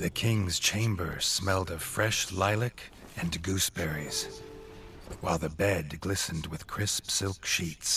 The king's chamber smelled of fresh lilac and gooseberries, while the bed glistened with crisp silk sheets.